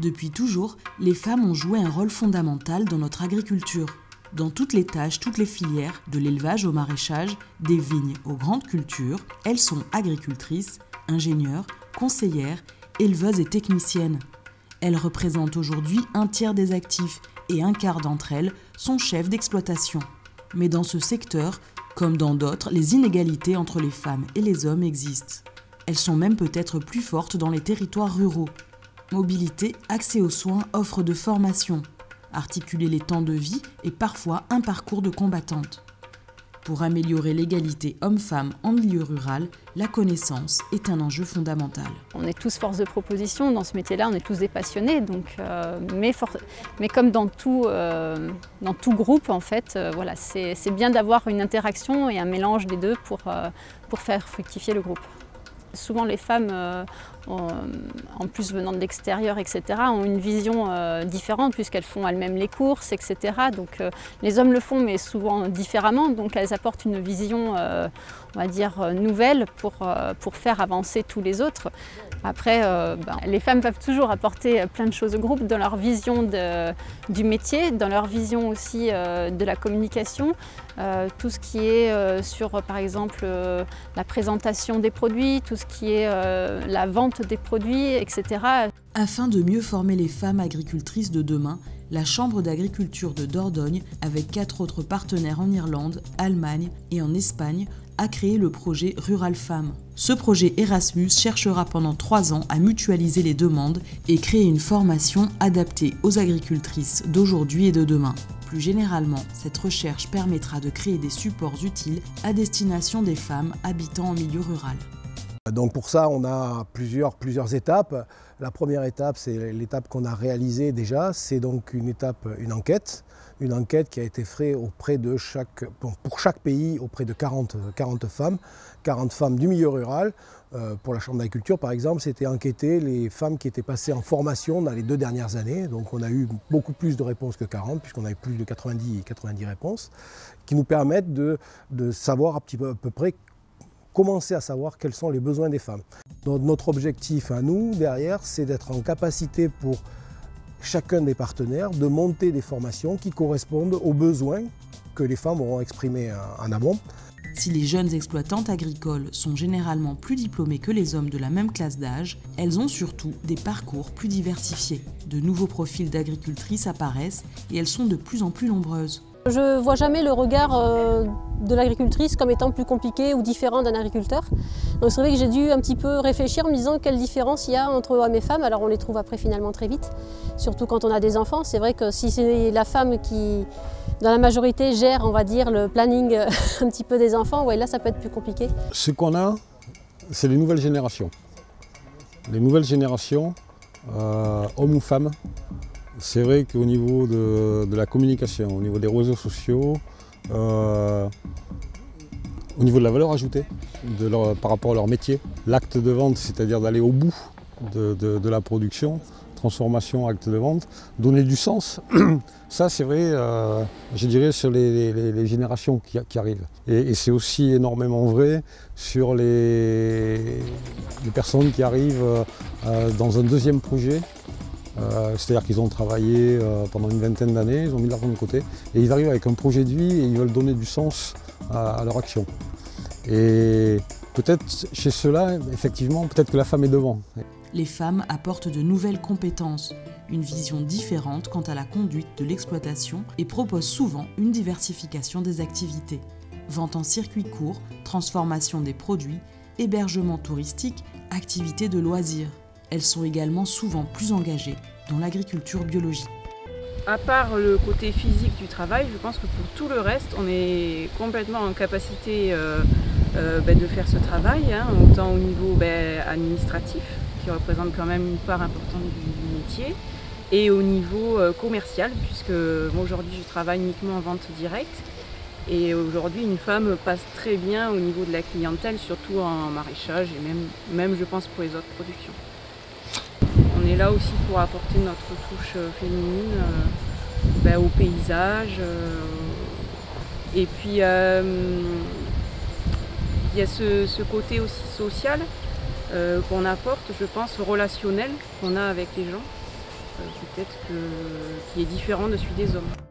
Depuis toujours, les femmes ont joué un rôle fondamental dans notre agriculture. Dans toutes les tâches, toutes les filières, de l'élevage au maraîchage, des vignes aux grandes cultures, elles sont agricultrices, ingénieures, conseillères, éleveuses et techniciennes. Elles représentent aujourd'hui un tiers des actifs et un quart d'entre elles sont chefs d'exploitation. Mais dans ce secteur, comme dans d'autres, les inégalités entre les femmes et les hommes existent. Elles sont même peut-être plus fortes dans les territoires ruraux. Mobilité, accès aux soins, offre de formation, articuler les temps de vie et parfois un parcours de combattante. Pour améliorer l'égalité homme-femme en milieu rural, la connaissance est un enjeu fondamental. On est tous force de proposition dans ce métier-là, on est tous des passionnés, donc, euh, mais, comme dans tout, euh, dans tout groupe, en fait, euh, c'est bien d'avoir une interaction et un mélange des deux pour, pour faire fructifier le groupe. Souvent les femmes, euh, en plus venant de l'extérieur, etc., ont une vision euh, différente puisqu'elles font elles-mêmes les courses, etc. Donc euh, les hommes le font mais souvent différemment, donc elles apportent une vision, on va dire, nouvelle pour, pour faire avancer tous les autres. Après, ben, les femmes peuvent toujours apporter plein de choses au groupe dans leur vision du métier, dans leur vision aussi de la communication, tout ce qui est sur, par exemple, la présentation des produits, tout ce qui est euh, la vente des produits, etc. Afin de mieux former les femmes agricultrices de demain, la Chambre d'agriculture de Dordogne, avec quatre autres partenaires en Irlande, Allemagne et en Espagne, a créé le projet Rural Femmes. Ce projet Erasmus cherchera pendant trois ans à mutualiser les demandes et créer une formation adaptée aux agricultrices d'aujourd'hui et de demain. Plus généralement, cette recherche permettra de créer des supports utiles à destination des femmes habitant en milieu rural. Donc pour ça, on a plusieurs, étapes. La première étape, c'est l'étape qu'on a réalisée déjà. C'est donc une étape, une enquête. Une enquête qui a été faite auprès de chaque, pour chaque pays auprès de 40, 40 femmes, 40 femmes du milieu rural. Euh, pour la Chambre d'agriculture, par exemple, c'était enquêter les femmes qui étaient passées en formation dans les deux dernières années. Donc on a eu beaucoup plus de réponses que 40, puisqu'on avait plus de 90, 90 réponses, qui nous permettent de, savoir à peu près commencer à savoir quels sont les besoins des femmes. notre objectif à nous, derrière, c'est d'être en capacité pour chacun des partenaires de monter des formations qui correspondent aux besoins que les femmes auront exprimés en amont. Si les jeunes exploitantes agricoles sont généralement plus diplômées que les hommes de la même classe d'âge, elles ont surtout des parcours plus diversifiés. De nouveaux profils d'agricultrices apparaissent et elles sont de plus en plus nombreuses. Je ne vois jamais le regard euh, de l'agricultrice comme étant plus compliqué ou différent d'un agriculteur. Donc c'est vrai que j'ai dû un petit peu réfléchir en me disant quelle différence il y a entre hommes et femmes. Alors on les trouve après finalement très vite, surtout quand on a des enfants. C'est vrai que si c'est la femme qui, dans la majorité, gère, on va dire, le planning un petit peu des enfants, ouais, là ça peut être plus compliqué. Ce qu'on a, c'est les nouvelles générations. Les nouvelles générations, euh, hommes ou femmes, c'est vrai qu'au niveau de, la communication, au niveau des réseaux sociaux, euh, au niveau de la valeur ajoutée par rapport à leur métier, l'acte de vente, c'est-à-dire d'aller au bout de, la production, transformation, acte de vente, donner du sens, ça c'est vrai, euh, je dirais, sur les, générations qui, arrivent. Et, c'est aussi énormément vrai sur les, personnes qui arrivent euh, dans un deuxième projet euh, c'est-à-dire qu'ils ont travaillé euh, pendant une vingtaine d'années, ils ont mis de l'argent de côté, et ils arrivent avec un projet de vie et ils veulent donner du sens à, leur action. Et peut-être chez ceux-là, effectivement, peut-être que la femme est devant. Les femmes apportent de nouvelles compétences, une vision différente quant à la conduite de l'exploitation et proposent souvent une diversification des activités. Vente en circuit court, transformation des produits, hébergement touristique, activités de loisirs elles sont également souvent plus engagées l'agriculture biologique. À part le côté physique du travail, je pense que pour tout le reste, on est complètement en capacité euh, euh, ben, de faire ce travail, hein, autant au niveau ben, administratif, qui représente quand même une part importante du, métier, et au niveau euh, commercial, puisque aujourd'hui je travaille uniquement en vente directe. Et aujourd'hui, une femme passe très bien au niveau de la clientèle, surtout en maraîchage et même je pense pour les autres productions on est là aussi pour apporter notre touche euh, féminine euh, ben, au paysage. Euh, et puis il y a ce, côté aussi social qu'on apporte, je pense, relationnel qu'on a avec les gens. peut-être qui est différent de celui des hommes.